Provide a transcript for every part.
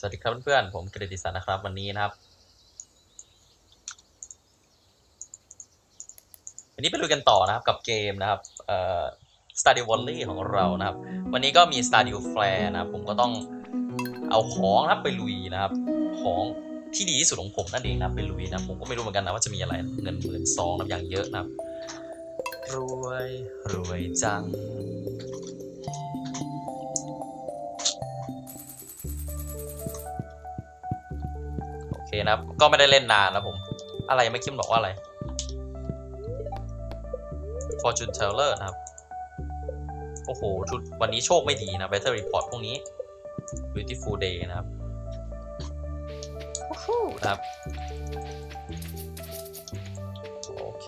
สวัสดีครับเพื่อนๆ ผมกฤติศักดิ์นะครับ วันนี้นะครับ วันนี้ไปลุยกันต่อนะครับกับเกมนะครับเอ่อ Stardew Valley ของเรานะครับ วันนี้ก็มี Stardew Flare นะครับผมก็ต้องเอาของนะครับไปลุยนะครับ ของที่ดีที่สุดของผมนั่นเองนะครับไปลุยนะผมก็ไม่รู้เหมือนกันนะว่าจะมีอะไรเงินหมื่นสองนะอย่างเยอะนะครับ รวยรวยจัง นะครับ ก็ไม่ได้เล่นนานนะผม อะไรไม่คิดบอกว่าอะไร Fortune Teller นะครับ โอ้โหชุดวันนี้โชคไม่ดีนะ Battle Report พวกนี้ Beautiful Day นะครับวู้ฮู้นะครับโอเค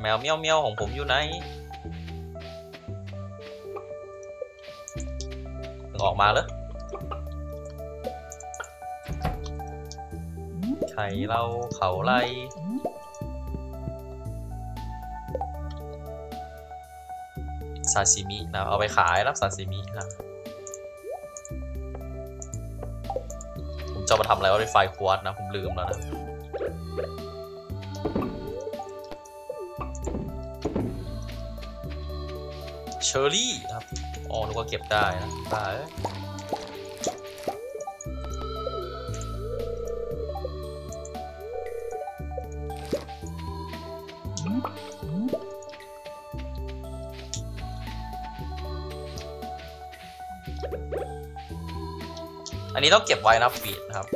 แมวเมียวเมียวของผมอยู่ไหนออกมาเลย ไข่เราเขาไล่ซาซิมินะเอาไปขายรับซาซิมินะผมจะมาทำอะไรว่าไฟควอตนะ ผมลืมแล้วนะเชอร์รี่นะครับอ๋อนึกว่าเก็บได้นะได้เอ้ย นี้ต้องเก็บไว้นะฟีดนะครับ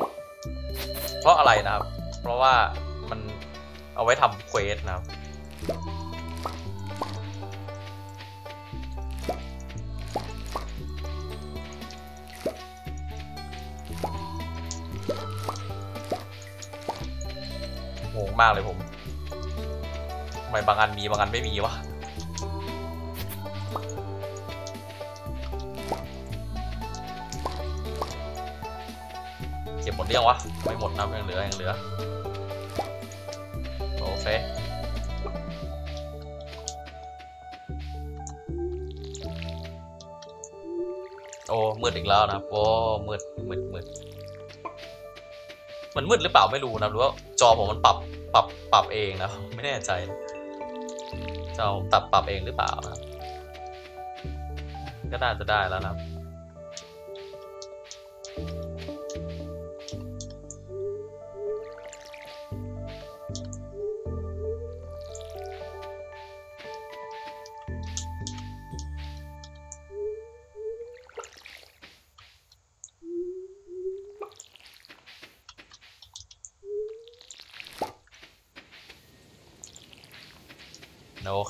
เพราะอะไรนะครับ เพราะว่ามันเอาไว้ทำเควสนะครับงงมากเลยผมทำไมบางอันมีบางอันไม่มีวะ รือยังวะไม่หมดนะยังเหลือยังเหลือโอเคโอ้มืดอีกแล้วนะโอ้มืดมืดมืดมันมืดหรือเปล่าไม่รู้นะหรือว่าจอผมมันปรับปรับปรับเองนะไม่แน่ใจจอผมปรับปรับเองหรือเปล่านะก็น่าจะได้แล้วนะ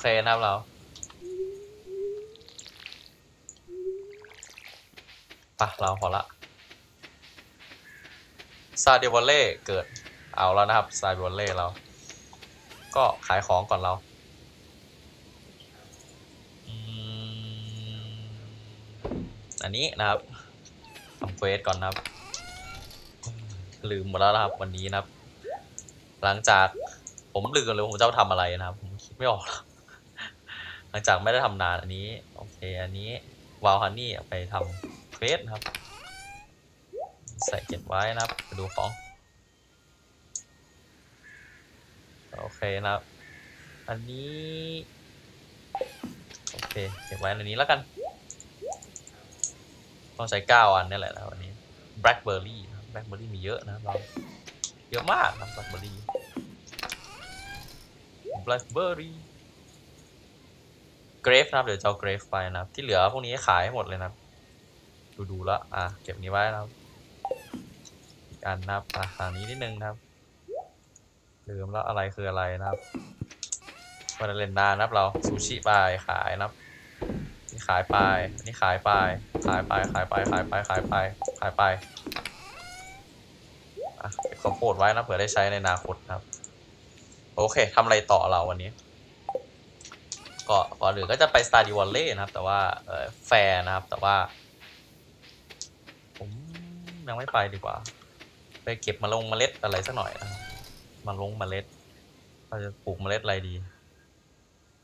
เคนะครับเรา ปะเราพอละ Stardew Valley เกิด เอาแล้วนะครับ Stardew Valley เรา ก็ขายของก่อนเราอันนี้นะครับทำ quest ก่อนนะครับ ลืมหมดแล้วนะครับวันนี้นะครับ หลังจากผมลืมเลยผมจะทำอะไรนะครับ ผมคิดไม่ออกแล้ว หลังจากไม่ได้ทำนานอันนี้ โอเค อันนี้วาลฮันนี่ไปทำเควสครับ ใส่เก็บไว้นะครับไปดูของ โอเคนะครับ อันนี้ โอเค เก็บไว้อันนี้แล้วกัน ต้องใช้เก้าอันนี่แหละนะวันนี้ blackberry นะ blackberry มีเยอะนะครับเราเยอะมากนะ blackberry blackberry grave นะครับเดี๋ยวจะเอา grave ไปนะครับ ที่เหลือพวกนี้ขายให้หมดเลยนะครับ ดูดูแล้วอะเก็บนี้ไว้นะครับอีกอันนะครับอะทางนี้นิดนึงนะครับลืมแล้วอะไรคืออะไรนะครับวันเล่นนานนะครับเราซูชิไปขายนะครับนี่ขายไปอันนี้ขายไปขายไปขายไปขายไปขายไปขายไปอะเก็บข้าวโพดไว้นะเผื่อได้ใช้ในอนาคตนะครับ โอเคทำอะไรต่อเราวันนี้ ก็ก่อนอื่นก็จะไป s t a r d i w a l l e y นะครับ แต่ว่าเออแฟร์นะครับ แต่ว่า ผมยังไม่ไปดีกว่า ไปเก็บมาลงเมล็ดอะไรสักหน่อยนะมาลงเมล็ดเราจะปลูกเมล็ดอะไรดี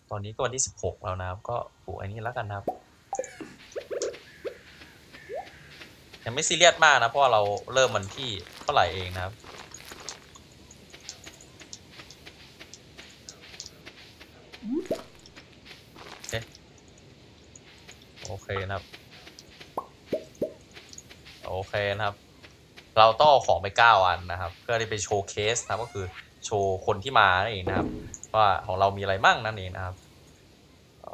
ตอนนี้ก็วันที่สิบหกแล้วนะครับ ก็ปลูกอันนี้แล้วกันนะครับยังไม่ซีเรียสมากนะเพราะเราเริ่มมันที่เท่าไหร่เองนะครับ โอเค โอเคนะครับ โอเคนะครับ เราต้องเอาของไปเก้าอันนะครับ เพื่อที่ไปโชว์เคสนะก็คือโชว์คนที่มานั่นเองนะครับ ว่าของเรามีอะไรบ้างนั่นเองนะครับ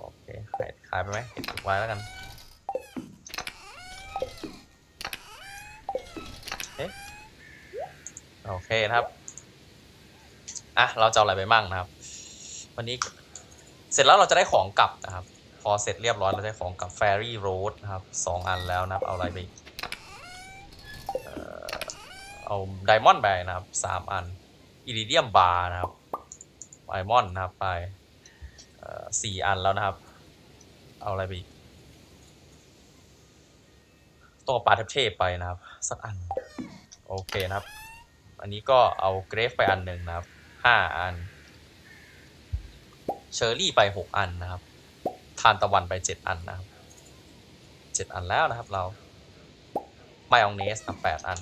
โอเคขายขายไปไหมเก็บไว้แล้วกันเอ๊ะโอเคนะครับ อะ เราจะเอาอะไรไปมั่งนะครับ วันนี้ เสร็จแล้วเราจะได้ของกลับนะครับ พอเสร็จเรียบร้อยเราได้ของกับ Fairy Road นะครับสองอันแล้วนะครับ เอาอะไรไปเอา diamond ไปนะครับสามอัน iridium bar นะครับ diamond นะครับไปสี่อันแล้วนะครับ เอาอะไรไปต้องเอาปลาเทพไปนะครับ สักอัน โอเคนะครับ อันนี้ก็เอา grape ไปอันหนึ่งนะครับห้าอัน เชอร์รี่ไปหกอันนะครับ ทานตะวันไปเจ็ดอันนะครับเจ็ดอันแล้วนะครับเราไมอองเนสนะแปดอัน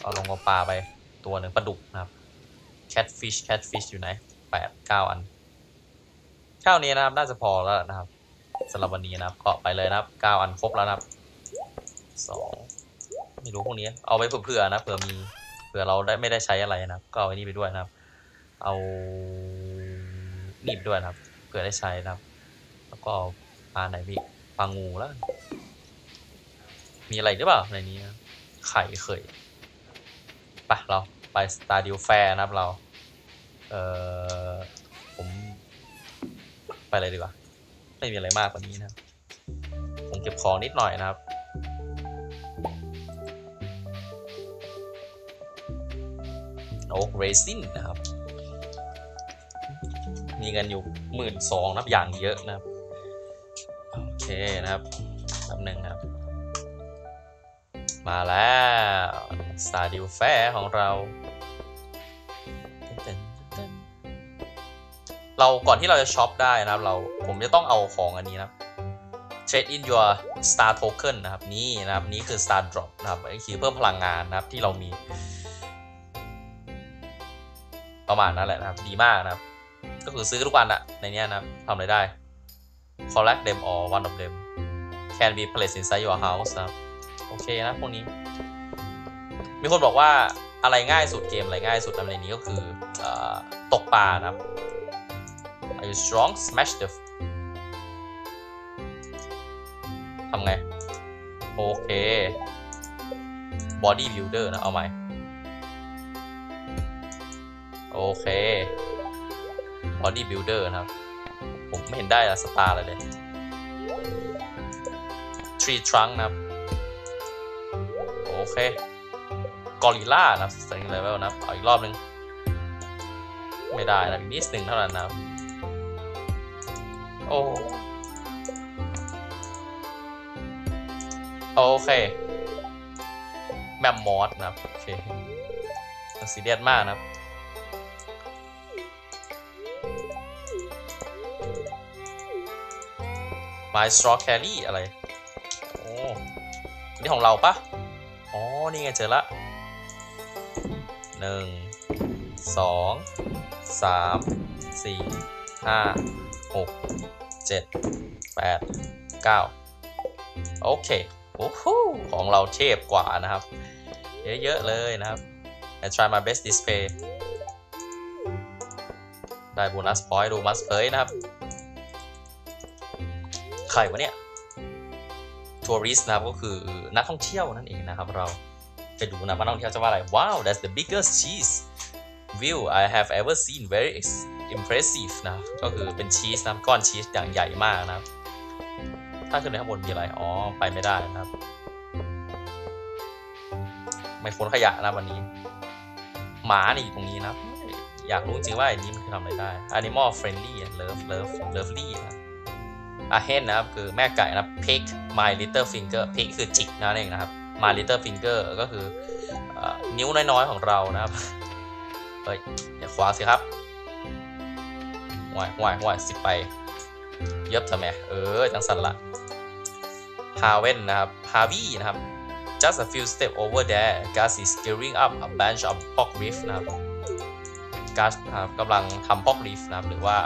เอาลงปลาไปตัวหนึ่งปลาดุกนะครับแคทฟิชแคทฟิชอยู่ไหนแปดเก้าอันเท่านี้นะครับน่าจะพอแล้วนะครับสำหรับวันนี้นะครับก็ไปเลยนะครับเก้าอันครบแล้วนะครับสองไม่รู้พวกนี้เอาไว้เผื่อๆนะเผื่อมีเผื่อเราได้ไม่ได้ใช้อะไรนะครับ ก็เอาไว้นี่ไปด้วยนะครับ เอานี่ไปด้วยนะครับ เผื่อได้ใช้นะครับ แล้วก็ปลาไหนพี่ปลางูแล้ว มีอะไรหรือเปล่าในนี้นะไข่เคยไปเราไป Stardew Fair นะครับเรา เออผมไปเลยดีกว่า ไม่มีอะไรมากกว่านี้นะครับผมเก็บของนิดหน่อยนะครับoak resin นะครับ มีเงินอยู่หมื่นสองนับอย่างเยอะนะครับ โอเคนะครับแป๊บหนึ่งครับ มาแล้ว Stardew Fair ของเรา เราก่อนที่เราจะช็อปได้นะครับ เราผมจะต้องเอาของอันนี้นะครับ trade in your star token นะครับ นี่นะครับ นี่คือ star drop นะครับนี่คือเพิ่มพลังงานนะครับที่เรามี ประมาณนั้นแหละนะครับ ดีมากนะครับ ก็คือซื้อทุกวันอะในเนี้ยนะทำอะไรได้ collect them or one of them can be placed inside your house นะโอเคนะพวกนี้ มีคนบอกว่าอะไรง่ายสุดเกมอะไรง่ายสุดในนี้ก็คืออตกปลานะ Are you strong smash the ทำไง โอเค body builder นะ เอาใหม่ โอเค body builder นะครับ ผมไม่เห็นได้อะสตาร์เลยเลย tree trunk นะครับ โอเค กอริลล่านะครับ strength level นะครับเอาอีกรอบนึง ไม่ได้นะอีกนิดหนึ่งเท่านั้นนะครับ โอ้โอเค แมมมอสนะครับ โอเคซีเรียสมากนะครับ My Strawberry อะไร โอ้นี่ของเราปะอ๋อ นี่ไงเจอละหนึ่งสองสามสี่ห้าหกเจ็ดแปดเก้าโอเค โอ้โหของเราเทพกว่านะครับ เยอะ ๆ เลยนะครับ I try my best display ได้โบนัสพอยต์ดูมัสเผยนะครับ ใครวะเนี่ยทัวริสต์นะครับก็คือนักท่องเที่ยวนั่นเองนะครับ เราไปดูนะว่านักท่องเที่ยวจะว่าอะไรว้าว that's the biggest cheese view I have ever seen very impressive นะก็คือเป็นชีสนะก้อนชีสอย่างใหญ่มากนะครับ ถ้าขึ้นไปข้างบนมีอะไรอ๋อไปไม่ได้นะครับ ไม่ค้นขยะนะวันนี้ หมานี่อยู่ตรงนี้นะอยากรู้จริงว่าไอ้นี้มันคือทำอะไรได้ animal friendly and love love lovely นะ อาเฮนนะครับคือแม่ไก่นะ pig my little finger pig คือจิกนั่นเองนะครับ my little finger ก็คือเอ่อนิ้วน้อยๆของเรานะครับเฮ้ยอย่าขวางสิครับห่วยห่วยห่วยสิไป เย็บทำไมเออจังสันละฮาเวนนะครับฮาวีนะครับ just a few steps over there Gus is gearing up a bunch of pork reef นะครับ Gus นะครับกำลังทำ pork reef นะครับหรือว่า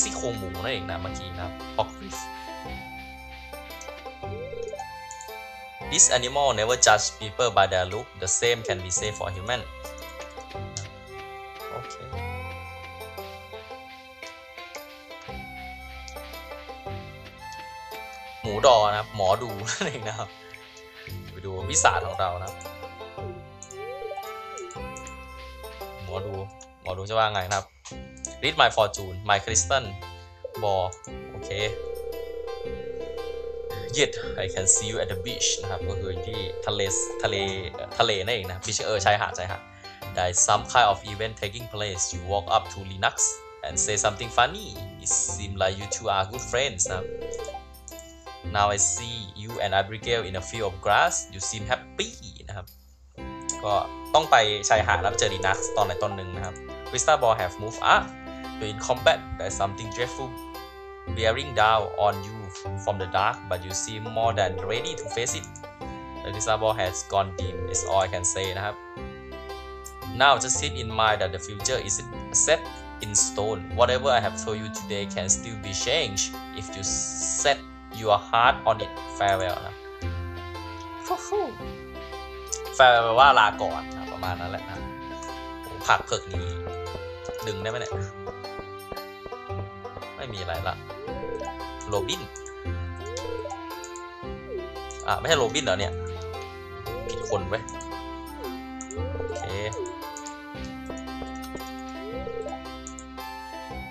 ซี่โครงหมูนั่นเองนะเมื่อกี้นะครับ pork reef This animal never judge people by their look the same can be said for human โอเคหมูดอนะครับ หมอดูนั่นเองนะครับ ไปดูวิสาของเรานะครับ หมอดู หมอดูจะว่าไงนะครับ read my fortune my crystal ball โอเค yet I can see you at the beach นะครับ ก็คือที่ทะเลทะเลทะเลนั่นเองนะ beach เออชายหาดชายหาด there is some kind of event taking place you walk up to Linux and say something funny it seems like you two are good friends นะครับ now I see you and Abigail in a field of grass you seem happy นะครับ ก็ต้องไปชายหาดแล้วเจอ Linux ตอนไหนตอนหนึ่งนะครับ Crystal Ball have moved up in combat there's something dreadful bearing down on you from the dark, but you seem more than ready to face it. The crystal ball has gone dim, is all I can say นะครับ Now just keep in mind that the future isn't set in stone. Whatever I have told you today can still be changed if you set your heart on it. Farewell นะ Farewell แปลว่าลาก่อนนะประมาณนั้นแหละนะโอ้ผักเผือกนี้ ดึงได้ไหมเนี่ย ไ มีอะไรละโรบิน อ่าไม่ใช่โรบินเหรอเนี่ยผิดคนไว้โอเค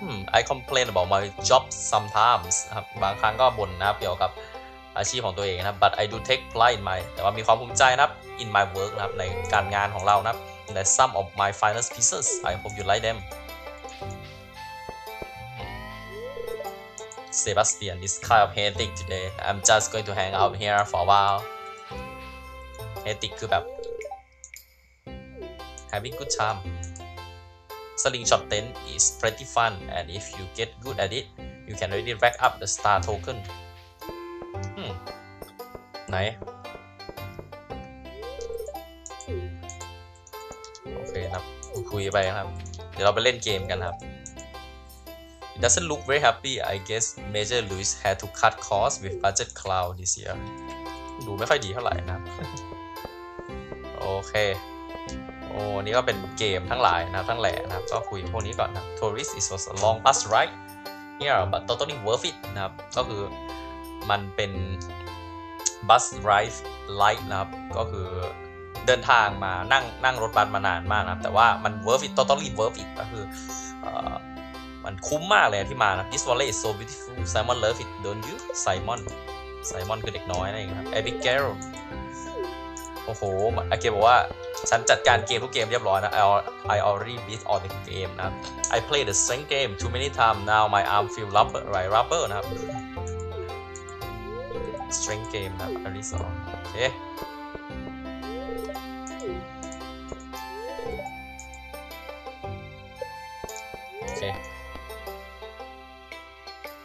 อืม I complain about my job sometimes นะครับบางครั้งก็บ่นนะครับเกี่ยวกับอาชีพของตัวเองนะครับ but I do take pride in my แต่ว่ามีความภูมิใจนะครับ in my work นะครับ ในการงานของเรานะครับ That's some of my finest pieces I hope you like them Sebastian is kind of hectic today I'm just going to hang out here for a while hectic คือแบบ having good time slingshot tent is pretty fun and if you get good at it you can really rack up the star token อืมไหน โอเคครับ คุยไปครับ เดี๋ยวเราไปเล่นเกมกันครับ doesn't look very happy I guess Major Louis had to cut costs with budget cloud this year ดูไม่ค่อยดีเท่าไหร่นะครับ โอเค โอ้นี่ก็เป็นเกมทั้งหลายนะครับ ทั้งแหล่นะครับ ก็คุยพวกนี้ก่อนนะ Tourist is was a long bus ride here but totally worth it นะครับ ก็คือมันเป็น bus ride light นะครับ ก็คือเดินทางมานั่งนั่งรถบัสมานานมากนะครับ แต่ว่ามัน worth it totally worth it ก็คือเอ่อ มันคุ้มมากเลยที่มานะ This valley is so beautiful Simon love it don't you Simon Simon คือเด็กน้อยนั่นเองนะครับ Abigail โอ้โหอาเกบอกว่า ฉันจัดการเกมทุกเกมเรียบร้อยนะ I al- I already beat all the game นะครับ I play the same game too many times now my arm feel rubber like rubber นะครับ String game นะครับอันที่สองโอเค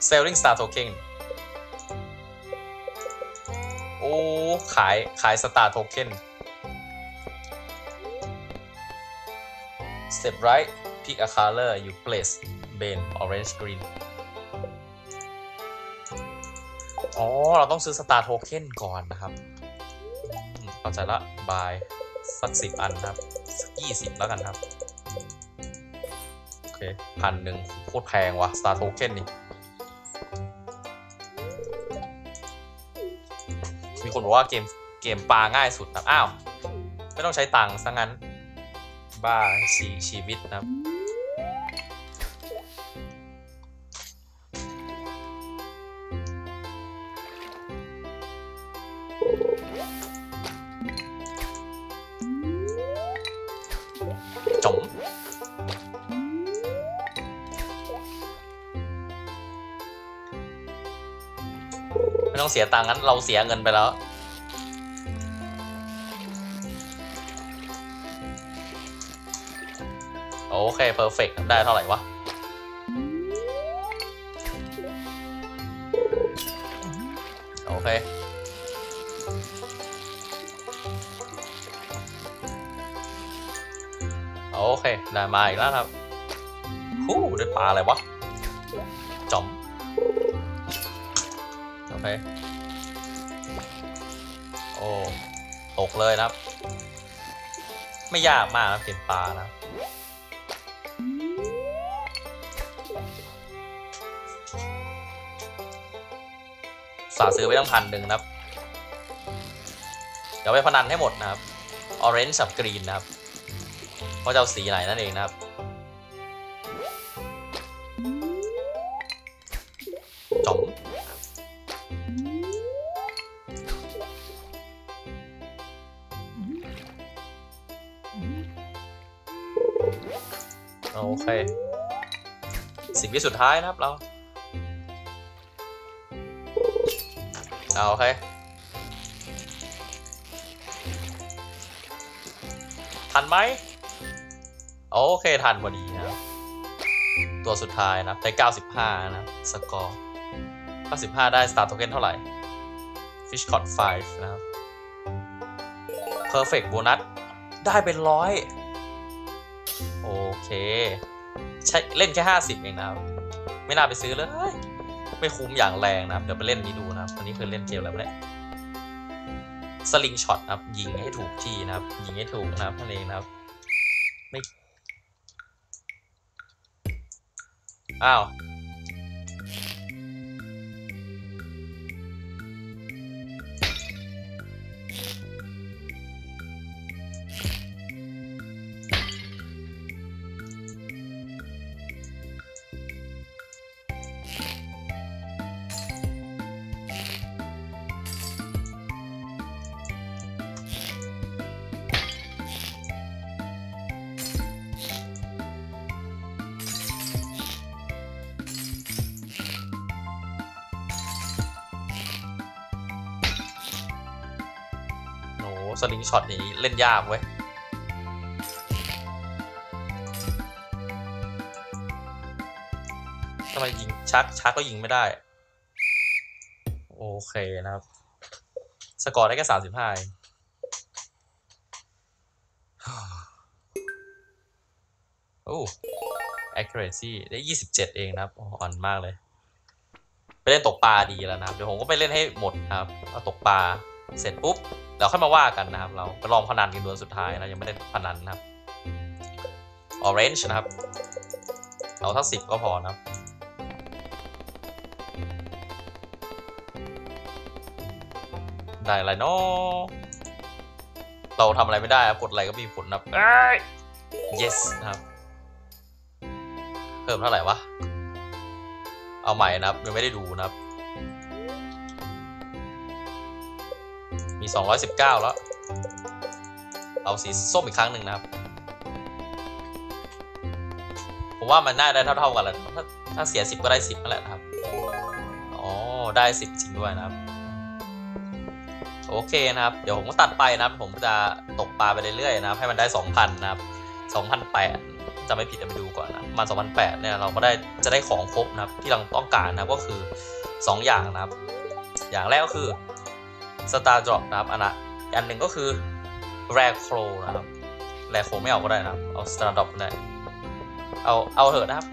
selling star token โอ้ ขาย ขาย star token step right pick a color you place ben orange green อ๋อ เราต้องซื้อ star token ก่อนนะครับเข้าใจละ buy สักสิบอันครับสักยี่สิบแล้วกันครับ โอเคพันหนึ่งโคตรแพงว่ะ Star Token นี่ คนบอกว่าเกมเกมปลาง่ายสุดนะอ้าว ไม่ต้องใช้ตังค์ซะงั้น บ้าชีชีวิตนะจมไม่ต้องเสียตังค์งั้นเราเสียเงินไปแล้ว เคเพอร์เฟกได้เท่าไหร่วะโอเคโอเคได้มาอีกแล้วครับฮู้ได้ปลาอะไรวะจอมโอเคโอ้ตกเลยนะครับ ไม่ยากมากนะเก็บปลานะ ฝาซื้อไว้ตั้งพันหนึ่งนะครับเดี๋ยวไปพนันให้หมดนะครับ orange กับ green นะครับว่าจะเอาสีไหนนั่นเองนะครับจอมโอเค สิ่งที่สุดท้ายนะครับเรา เอาโอเคทันไหมโอเคทันพอดีนะตัวสุดท้ายนะได้95 นะ สกอร์ 95 ได้ Star Token เท่าไหร่ Fish Cod 5 นะครับ Perfect Bonus ได้เป็นร้อยโอเค ใช้เล่นแค่ 50 เองนะครับ ไม่น่าไปซื้อเลย ไม่คุ้มอย่างแรงนะครับ เดี๋ยวไปเล่นนี้ดู นะครับอันนี้คือเล่นเกมแล้วแหละสลิงช็อตนะครับ ยิงให้ถูกที่นะครับ ยิงให้ถูกนะครับนั่นเองนะครับ ไม่ อ้าว ช็อตนี้เล่นยากเว้ยทำไมยิงชักชักก็ยิงไม่ได้ โอเคนะครับ สกอร์ได้แค่สามสิบห้าโอ้ accuracy ได้ยี่สิบเจ็ดเองนะครับ อ่อนมากเลย ไปเล่นตกปลาดีแล้วนะครับ เดี๋ยวผมก็ไปเล่นให้หมดนะครับ เอาตกปลา เสร็จปุ๊บ เราค่อยมาว่ากันนะครับ เราไปลองพนันกันดวลสุดท้ายนะยังไม่ได้พนันนะครับ orange นะครับ เอาทั้งสิบก็พอนะครับได้อะไรเนาะเราทำอะไรไม่ได้ครับกดอะไรก็มีผลนะครับเอ้ย yes นะครับ เพิ่มเท่าไหร่วะ เอาใหม่นะครับ ยังไม่ได้ดูนะครับ มี 219 แล้ว เอาสีส้มอีกครั้งหนึ่งนะครับ ผมว่ามันน่าได้เท่าๆกันแหละถ้าถ้าเสีย 10 ก็ได้ 10นั่นแหละครับ อ๋อ ได้ 10 จริงด้วยนะครับ โอเคนะครับ เดี๋ยวผมก็ตัดไปนะครับ ผมจะตกปลาไปเรื่อยๆนะครับ ให้มันได้ 2,000 นะครับ 2,008จะไม่ผิดจะไปดูก่อนนะมา2008เนี่ยเราก็ได้จะได้ของครบนะครับที่เราต้องการนะก็คือ 2 อย่างนะครับ อย่างแรกก็คือ Star Drop นะครับอันนะอันหนึ่งก็คือ Rare Crow นะครับ Rare Crow ไม่เอาก็ได้นะครับเอา Star Drop ได้เอาเอาเถอะนะครับ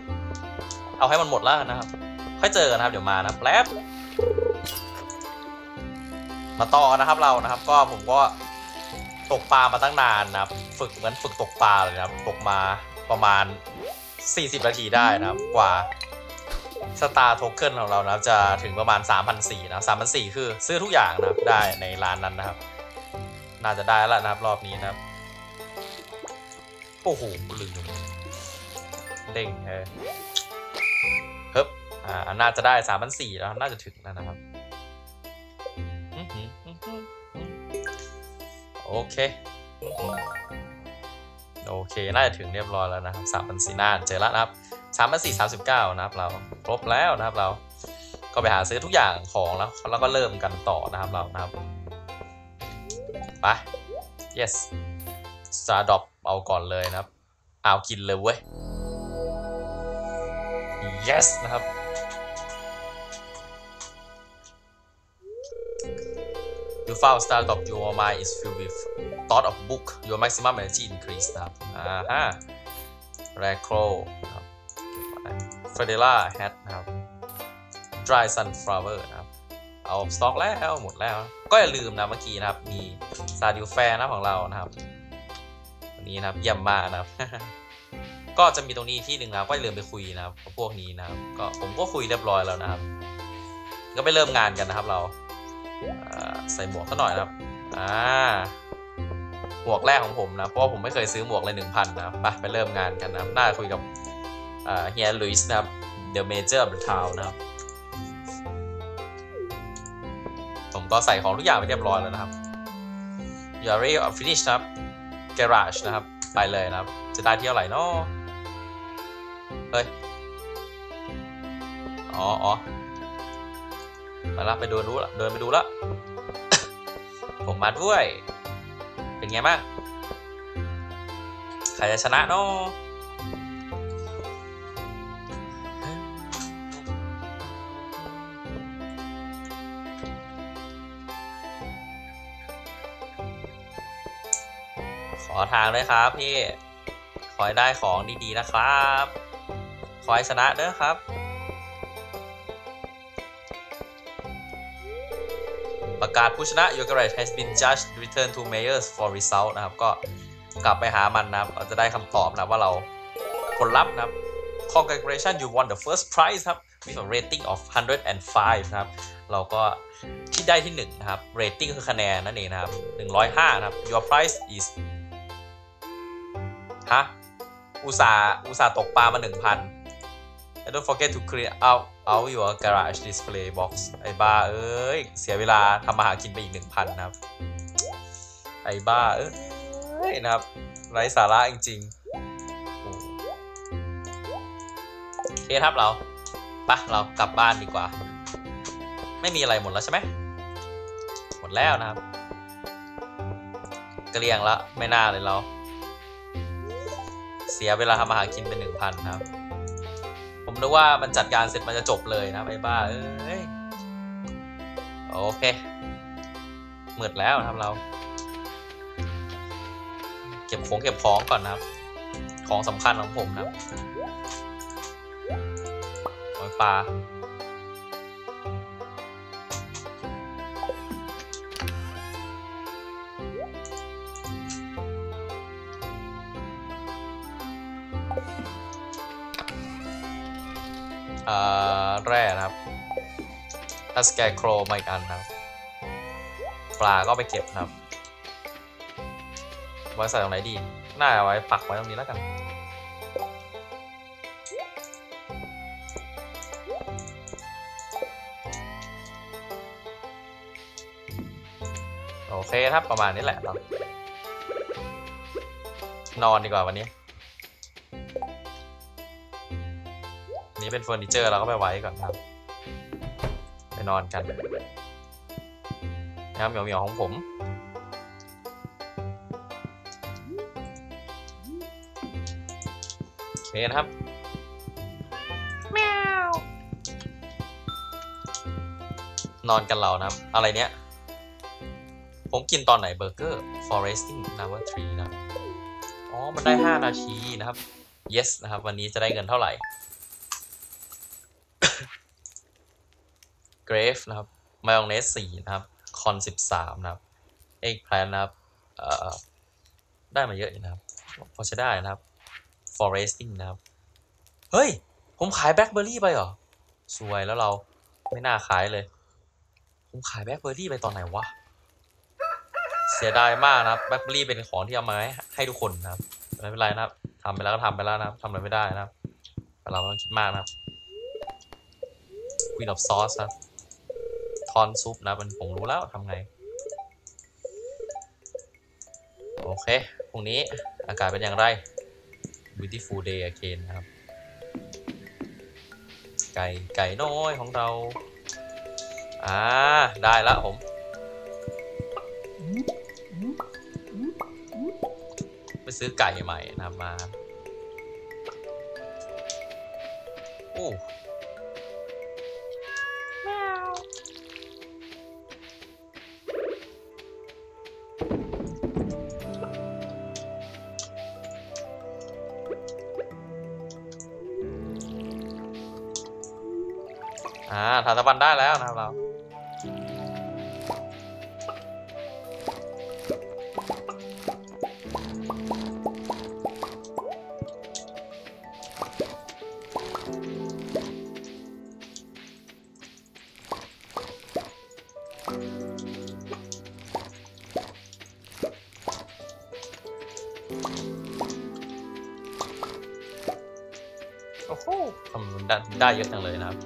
เอาให้มันหมดแล้วนะครับ ค่อยเจอกันนะครับ เดี๋ยวมานะแป๊บมาต่อนะครับเรานะครับ ก็ผมก็ตกปลามาตั้งนานนะครับ ฝึกเหมือนฝึกตกปลาเลยนะครับ ตกมาประมาณ 40 นาทีได้นะครับ กว่า สตาร์โทเค็นของเรานะครับจะถึงประมาณ 3,400นะครับ3,400 คือซื้อทุกอย่างนะครับได้ในร้านนั้นนะครับ น่าจะได้แล้วนะครับรอบนี้นะครับ โอ้โหลืมเด้งเออเฮ้บอ่าน่าจะได้ 3,400แล้วน่าจะถึงแล้วนะครับโอเค โอเค น่าจะถึงเรียบร้อยแล้วนะครับสามพันสี่น่าเจอแล้วนะครับ สามพันสี่สามสิบเก้านะครับเราครบแล้วนะครับเรา ก็ไปหาซื้อทุกอย่างของแล้วแล้วก็เริ่มกันต่อนะครับเรานะครับไป yes star drop เอาก่อนเลยนะครับ เอากินเลยเว้ย yes นะครับ you found start of your mind is filled with thought of book your maximum energy increase นะครับอ่าฮะ r a c r o นะคร f e d e l a hat นะครับ dry sunflower นะครับ เอาสต็อกแล้วหมดแล้ว ก็อย่าลืมนะเมื่อกี้นะครับ มีซาดิวแฟร์นะของเรานะครับวันนี้นะครับเยี่ยมมากนะครับ ก็จะมีตรงนี้ที่หนึ่งนะครับ ก็อย่าลืมไปคุยนะครับพวกนี้นะครับ ก็ผมก็คุยเรียบร้อยแล้วนะครับ ก็ไปเริ่มงานกันนะครับเราใส่หมวกสักหน่อยนะครับ อ่า หมวกแรกของผมนะ เพราะผมไม่เคยซื้อหมวกเลยหนึ่งพันนะไปไปเริ่มงานกันนะ น่าคุยกับ เฮียลุยส์นะครับ The Major of the Town นะครับ ผมก็ใส่ของทุกอย่างไปเรียบร้อยแล้วนะครับ You are ready or finished นะครับ Garage นะครับ ไปเลยนะครับ จะได้ที่เท่าไหร่เนาะเฮ้ย อ๋ออ๋อไปละไปดูรู้ละเดินไปดูละ ผมมาด้วย เป็นไงบ้าง ใครจะชนะเนาะ อทางด้วยครับพี่ ขอให้ได้ของดีๆนะครับ ขอให้ชนะเด้อครับ ประกาศผู้ชนะ Your garage has been judged return to mayors for result นะครับ ก็กลับไปหามันนะครับเราจะได้คำตอบนะว่าเราผลลัพธ์นะครับ congratulations you won the first prize ครับ with a rating of 105 นะครับ เราก็ที่ได้ที่1นะครับ rating คือคะแนนนั่นเองนะครับ 105 นะครับ your prize is ฮะ อุตสาห์อุตสาห์ตกปลามา1,000 and don't forget to clean out out your garage display box ไอ้บ้า เอ้ย เสียเวลาทำมาหากินไปอีก1,000นนะครับ ไอ้บ้า เอ้ยนะครับ ไร้สาระจริงๆโอเคครับเราไปะเรากลับบ้านดีกว่า ไม่มีอะไรหมดแล้วใช่ไหมหมดแล้วนะครับ เกลี้ยงแล้วไม่น่าเลยเรา เสียเวลาทำอาหารกินเป็นหนึ่งพันครับ ผมนึกว่ามันจัดการเสร็จมันจะจบเลยนะไอ้บ้าเอ้ยโอเคมืดแล้วครับเรา เก็บของเก็บของก่อนนะครับ ของสำคัญของผมนะครับหอยปลา แร่นะครับถ้าสแกร์โครมาอีกอันนะครับปลาก็ไปเก็บนะครับไว้ใส่ตรงไหนดี น่าเอาไว้ปักไว้ตรงนี้แล้วกัน โอเคครับประมาณนี้แหละเรานอนดีกว่าวันนี้ นี้เป็นเฟอร์นิเจอร์เราก็ไปไว้ก่อนครับ ไปนอนกันนะครับเหมียวเหมียวๆของผม โอเคนะครับแมวนอนกันเรานะครับ อะไรเนี้ย ผมกินตอนไหนเบอร์เกอร์ foresting number three นะครับอ๋อ มันได้ 5 นาทีนะครับ yes นะครับ วันนี้จะได้เงินเท่าไหร่ grape นะครับมายองเนสสี่นะครับ corn สิบสามนะครับ eggplant นะครับเอ่อได้มาเยอะอยู่นะครับ พอใช้ได้นะครับ foresting นะครับ เฮ้ย ผมขายแบล็คเบอร์รี่ไปเหรอ สวยแล้วเราไม่น่าขายเลย ผมขายแบล็คเบอร์รี่ไปตอนไหนวะ เสียดายมากนะครับแบล็คเบอร์รี่เป็นของที่เอามาให้ให้ทุกคนนะครับไม่เป็นไรนะครับทำไปแล้วก็ทำไปแล้วนะครับทำอะไรไม่ได้นะครับแต่เราต้องคิดมากนะครับ Queen of Sauce ครับ ทอนซุปนะมันผมรู้แล้วทำไง โอเคพรุ่งนี้อากาศเป็นอย่างไร Beautiful day again นะครับ ไก่ไก่น้อยของเรา อ่า ได้ล้วผม ไปซื้อไก่ใหม่นะมา โอ้ อ่าทานตะวันได้แล้วนะครับเราโอ้โหทำได้ได้เยอะจังเลยนะครับ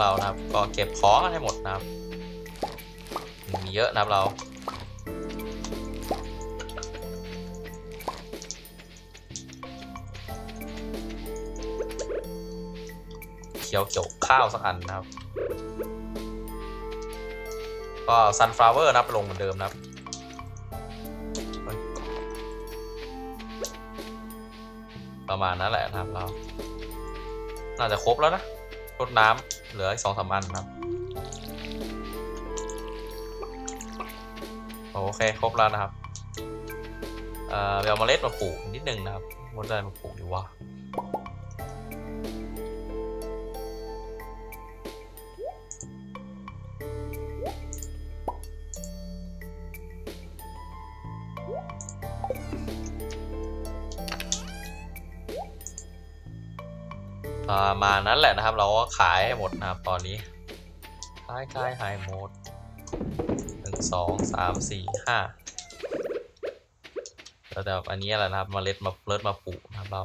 เรานะครับ ก็เก็บของกันให้หมดนะครับ มีเยอะนะครับเรา เขียวเกี่ยวข้าวสักอันนะครับ ก็ sunflower นะครับลงเหมือนเดิมนะครับประมาณนั้นแหละนะครับเรา น่าจะครบแล้วนะรดน้ำ เหลืออีกสองสามอันนะครับ โอเค ครบแล้วนะครับ เอ่อเอาเมล็ดมาปลูกนิดนึงนะครับมดได้มาปลูกดีวะ ประมาณนั้นแหละนะครับ เราก็ขายให้หมดนะครับตอนนี้ ขายขายขายหมดหนึ่งสองสามสี่ห้าแล้วแต่อันนี้แหละนะครับมเมล็ดมาเลิศมาปลูกนะครับเรา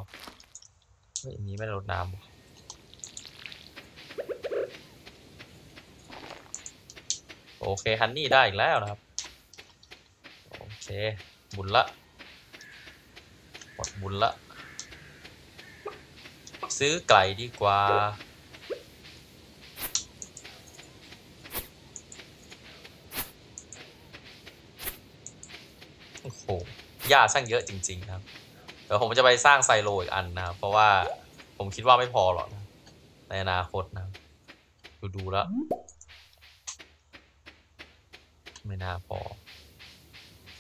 เฮ้ยอันนี้ไม่ได้รดน้ำโอเคฮันนี่ได้อีกแล้วนะครับ โอเค บุญละ หมดบุญละ ซื้อไก่ดีกว่า โอ้โหหญ้าช่างเยอะจริงๆนะครับ เดี๋ยวผมจะไปสร้างไซโลอีกอันนะครับเพราะว่าผมคิดว่าไม่พอหรอกนะในอนาคตนะ ดูดูแล้ว ไม่น่าพอ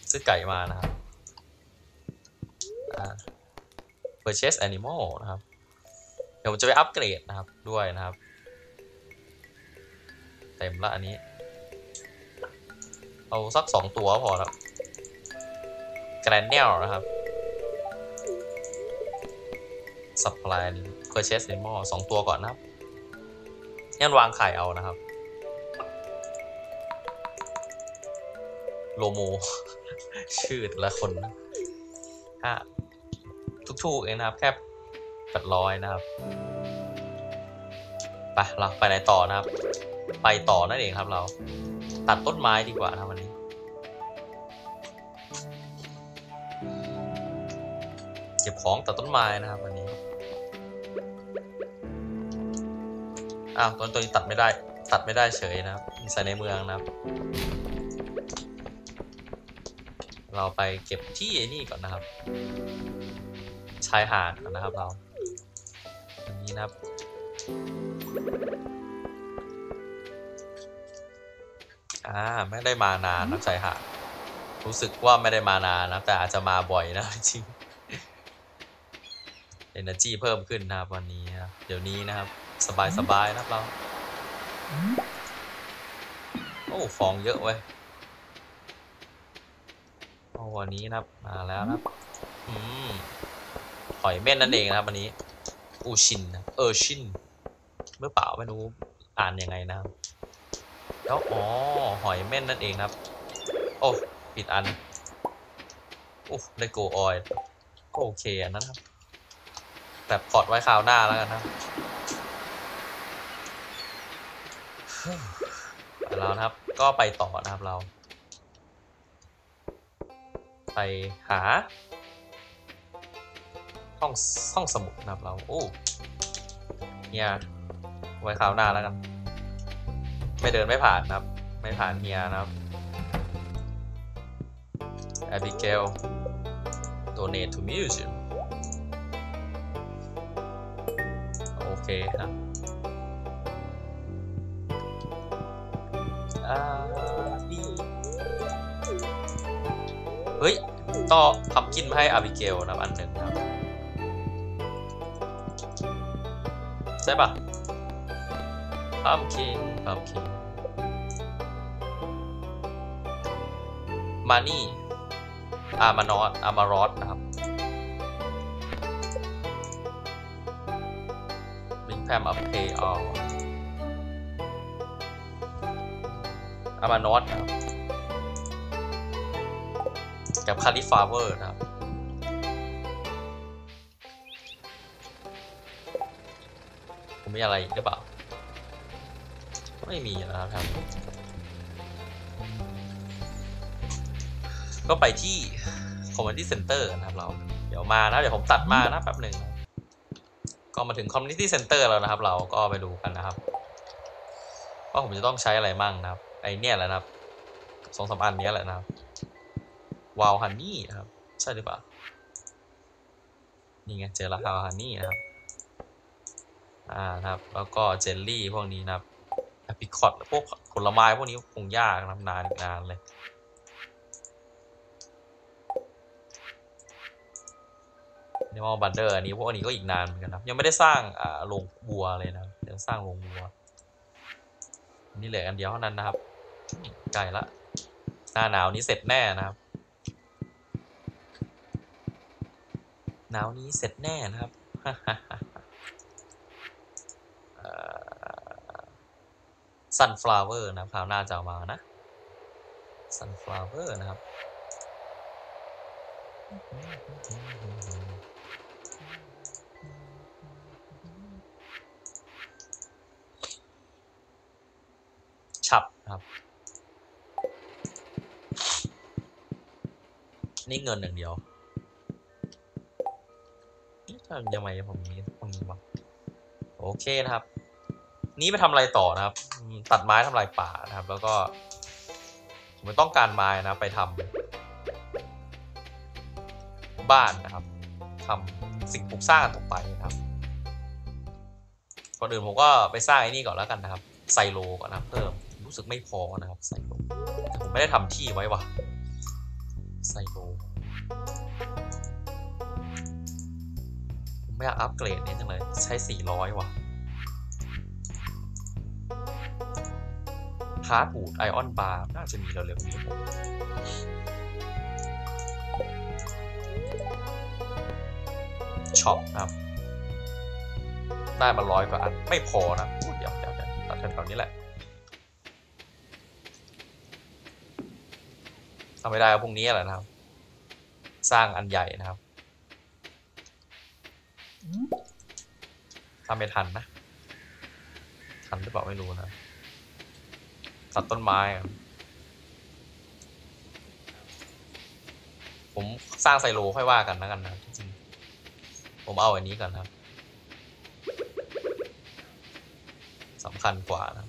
ซื้อไก่มานะครับ purchase animal นะครับ ดี๋ยวผมจะไปอัปเกรดนะครับด้วยนะครับ เต็มละอันนี้ เอาสักสองตัวพอแล้วแกรนเนลนะครับ supply purchase animal สองตัวก่อนนะครับยันวางไข่เอานะครับ โลโม ชื่อแต่ละคนนะห้าทุกๆเองนะครับ แค่ แปดร้อยนะครับไปเราไปไหนต่อนะครับ ไปต่อนั่นเองครับเรา ตัดต้นไม้ดีกว่านะวันนี้ เก็บของตัดต้นไม้นะครับวันนี้อ้าวต้นตัวนี้ตัดไม่ได้ ตัดไม่ได้เฉยนะครับใส่ในเมืองนะครับ เราไปเก็บที่นี่ก่อนนะครับ ชายหาดนะครับเรา นนี้นะครับ อ่า ไม่ได้มานานนะชายหาดรู้สึกว่าไม่ได้มานานนะ แต่อาจจะมาบ่อยนะจริง energy เพิ่มขึ้นนะครับวันนี้นะเดี๋ยวนี้นะครับ สบายสบายนะครับเรา โอ้ฟองเยอะเว้ยโอ้วันนี้นะครับ มาแล้วนะครับ อืมหอยเม่นนั่นเองนะครับวันนี้ อูชินนะเออชินเมื่อเปล่าไม่รู้อ่านยังไงนะแล้วอ๋อหอยเม่นนั่นเองครับ โอ้ผิดอันโอ้ได้โกออยก็โอเคอันนั้นครับแต่พอร์ตไว้คราวหน้าแล้วกันนะครับแล้วนะครับ ก็ไปต่อนะครับเรา ไปหา ห้องห้องสมุดนะครับเราโอ้เฮียไว้คราวหน้าแล้วกันไม่เดินไม่ผ่านนะครับ ไม่ผ่านเฮียนะครับ Abigail donate to museum ครับอ่า B เฮ้ย ต่อพัมกินมาให้อาบิเกลนะครับอันหนึ่ง ใช่ปะพัมกินพัมกินมานี่อามานอสอามารอสนะครับบิงแพมอัพเพย์อออามานอสนะครับ กับคาลิฟาเวอร์นะครับ มมีอะไรหรือเปล่า ไม่มีนะครับ ก็ไปที่ Community Center นะครับเรา เดี๋ยวมานะ เดี๋ยวผมตัดมานะแป๊บหนึ่ง ก็มาถึง Community Center แล้วนะครับ เราก็ไปดูกันนะครับ ว่าผมจะต้องใช้อะไรมั่งนะครับ ไอเนี่ยแหละนะครับสองสามอันนี้แหละนะครับวาลฮันนี่นะครับ ใช่หรือเปล่า นี่ไงเจอและวาลฮันนี่นะครับ อ่าครับ แล้วก็เจลลี่พวกนี้นะครับแอปริคอตพวกผลไม้พวกนี้คงยากนะนานอีกนานเลย animal bundle อันนี้พวกอันนี้ก็อีกนานเหมือนกันนะครับยังไม่ได้สร้างอ่าโรงวัวเลยนะยังสร้างโรงวัวนนี่เหลืออันเดียวเท่านั้นนะครับใกล้ละหน้าหนาวนี้เสร็จแน่นะครับ หนาวนี้เสร็จแน่นะครับ sunflower นะครับคราวหน้าจะเอามานะ sunflower นะครับ ฉับนะครับ นี่เงินอย่งเดียวทำยังไงผมมีตรงนี้วะโอเคนะครับ นี้ไปทำอะไรต่อนะครับ ตัดไม้ทำลายป่านะครับ แล้วก็ผมต้องการไม้นะไปทำบ้านนะครับทำสิ่งปลูกสร้างต่อไปนะครับก่อนอื่นผมก็ไปสร้างไอ้นี่ก่อนแล้วกันนะครับไซโลก่อนนะเพิ่มรู้สึกไม่พอนะครับไซโลแต่ผมไม่ได้ทำที่ไว้ว่ะไซโลผมไม่อยากอัปเกรดเนี่ยจังเลยใช้ 400 ว่ะ hardwood iron bar น่าจะมีเร็วๆนี้ช็อปครับได้มาร้อยกว่าอัน ไม่พอนะเดี๋ยวเดี๋ยวเดี๋ยวตัดแถวๆนี้แหละทำไม่ได้ก็พรุ่งนี้แหละนะครับ สร้างอันใหญ่นะครับทำไม่ทันนะ ทันหรือเปล่าไม่รู้นะ ตัดต้นไม้อะผมสร้างไซโลค่อยว่ากันนะกันนะจริงๆผมเอาอันนี้ก่อนนะครับสำคัญกว่านะ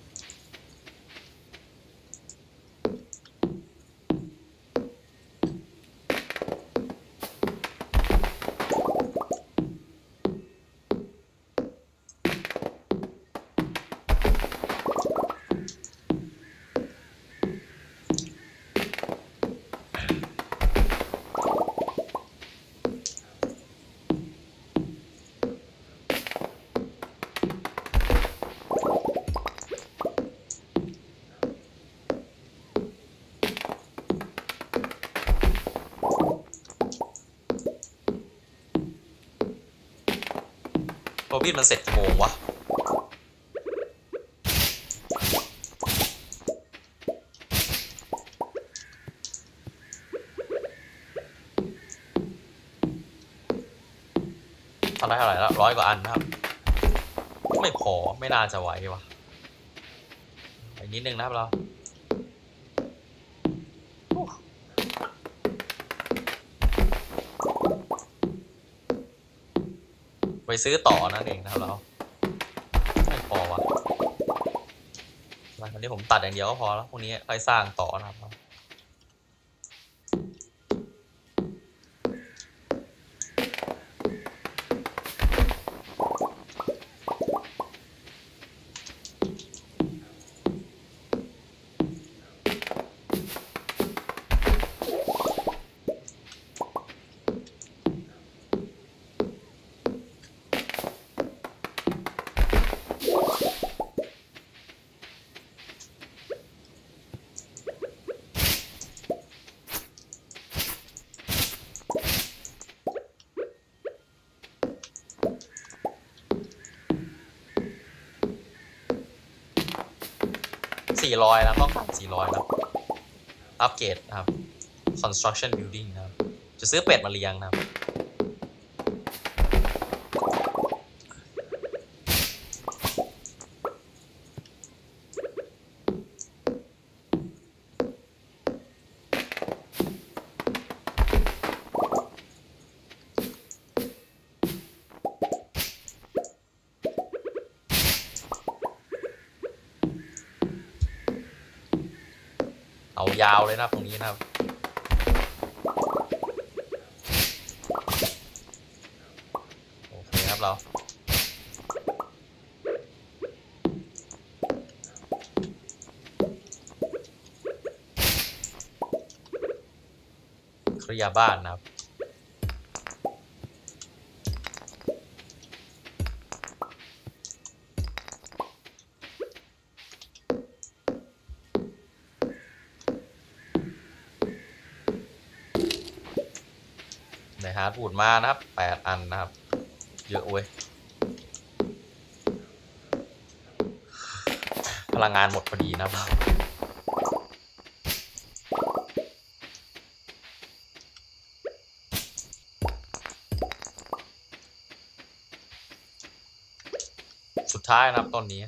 โรบินมันเสร็จกี่โมงวะทำได้เท่าไหร่แล้วร้อยกว่าอันนะครับ ไม่พอไม่น่าจะไหววะอีกนิดนึงนะครับเรา ซื้อต่อนั่นเองนะครับเราไม่พอวะมาวันนี้ผมตัดอย่างเดียวก็พอแล้วพวกนี้ค่อยสร้างต่อ 400นะก็กล่อง400ครับอัปเกรดนะครับ construction building นะครับจะซื้อเป็ดมาเลี้ยงนะ เลยนะครับตรงนี้นะครับโอเคครับเราเคลียร์บ้านนะครับ ในฮาร์ดบูดมานะครับแปดอันนะครับ เยอะเว้ย พลังงานหมดพอดีนะครับสุดท้ายนะครับต้นนี้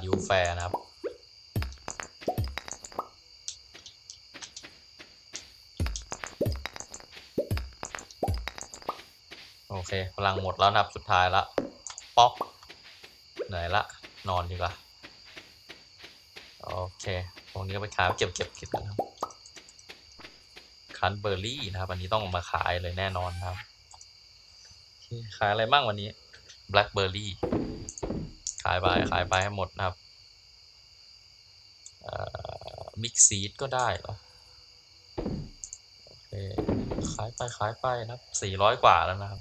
Stardew Fair นะครับ โอเคพลังหมดแล้วนะครับสุดท้ายละป๊อกเหนื่อยละ นอนดีกว่า โอเค ตรงนี้ก็ไปขายเก็บเก็บเก็บกันครับคันเบอร์รี่นะครับ อันนี้ต้องมาขายเลยแน่นอนครับ ขายอะไรบ้างวันนี้แบล็คเบอร์รี่ายไปขายไปให้หมดนะครับมิกซีดก็ได้เหรอโอเคขายไปขายไปนะครับสี่ร้อยกว่าแล้วนะครับ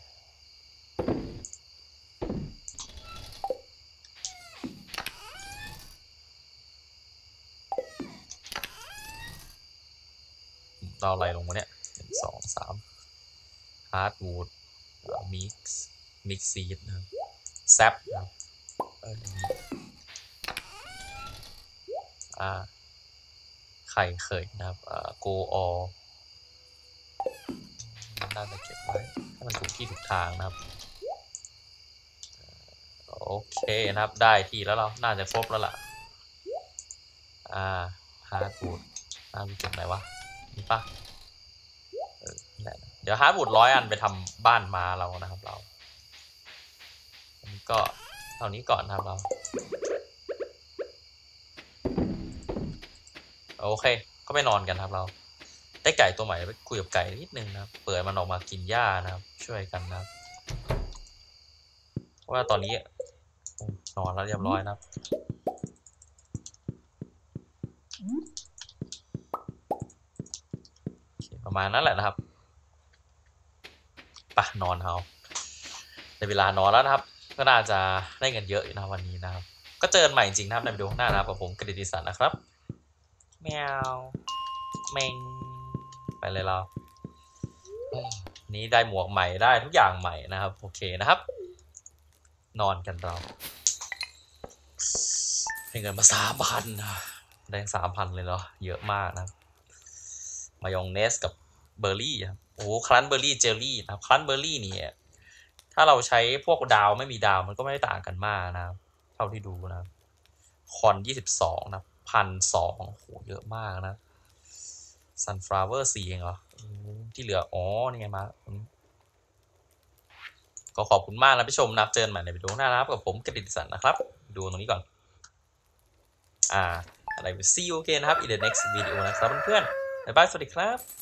เราอะไรลงมาเนี่ยหนึ่งสองสาม hardwood mix mixed seed นะ sap นะครับ ออ่าไข่เคยนะครับอ่าโกออน่าจะเก็บไว้ให้มันถูกที่ถูกทางนะครับ โอเคนะครับได้ที่แล้วเรา น่าจะครบแล้วล่ะ อ่า hardwood hardwood จุดไหนวะนี่ปะเดี๋ยว hardwood ร้อยอันไปทำบ้านมาเรานะครับเราก็ เท่านี้ก่อนนะครับเรา โอเค ก็ไปนอนกันครับเรา ได้ไก่ตัวใหม่ไปคุยกับไก่นิดนึงนะครับ เปิดมันออกมากินหญ้านะครับ ช่วยกันนะครับเพราะว่าตอนนี้นอนแล้วเรียบร้อยนะครับประมาณนั้นแหละนะครับปะนอนเฮาในเวลานอนแล้วนะครับ ก็น่าจะได้เงินเยอะอยู่นะวันนี้นะครับ ก็เจอกันใหม่จริงๆนะครับในวิดีโอข้างหน้านะครับกับผมกฤติสันนะครับแมวเมงไปเลยเราอืมนี้ได้หมวกใหม่ได้ทุกอย่างใหม่นะครับ โอเคนะครับ นอนกันเราให้เงินมาสามพันได้สามพันเลยเหรอ เยอะมากนะครับมายองเนสกับเบอร์รี่ครับโอ้โหคลันเบอร์รี่เจลลี่นะครับคลันเบอร์รี่เนี่ย ถ้าเราใช้พวกดาวไม่มีดาวมันก็ไม่ได้ต่างกันมากนะเท่าที่ดูนะคอนยี่สิบสองนะพันสองโหเยอะมากนะซันฟลาเวอร์สี่เองเหรอที่เหลือ อ๋อ นี่ไงมาอืมก็ขอบคุณมากนะพี่ชมนะับเจอกันใหม่ในวิดีโอหน้านะครับกับผมกฤติสันนะครับ ดูตรงนี้ก่อน อ่า อะไร see you again นะครับ in the next video นะครับเพื่อนๆบ๊ายบาย สวัสดีครับ